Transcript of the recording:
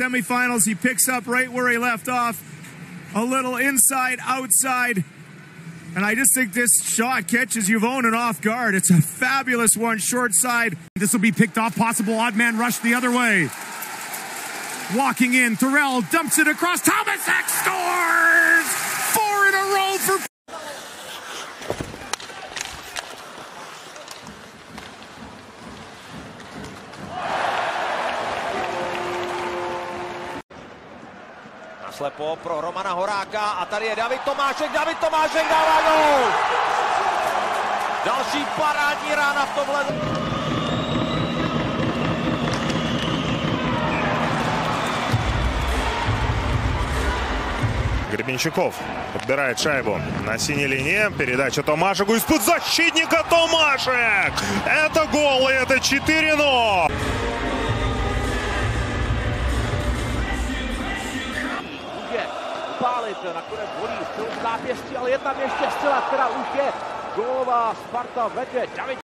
semifinals. He picks up right where he left off. A little inside, outside. And I just think this shot catches Juvonen off guard. It's a fabulous one, short side. This will be picked off. Possible odd man rush the other way. Walking in, Thorell dumps it across. Thomasek scores! Four in Naslepo pro Romana Horáka a tady je David Tomášek, David Tomášek dává gol! Další parádní rána v tomhle. Гребенщиков подбирает шайбу на синей линии. Передача Томашеку из-под защитника Томашек! Это гол, и это 4-0! Upálit, nakonec volí střelu z nápěstí, ale je tam ještě střela, která už je gólová. Sparta vede, David